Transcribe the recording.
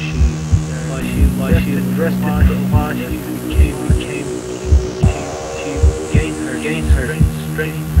she, why she, why she, rested, rested, why she became, became, she, she gained her, gained her strength. strength.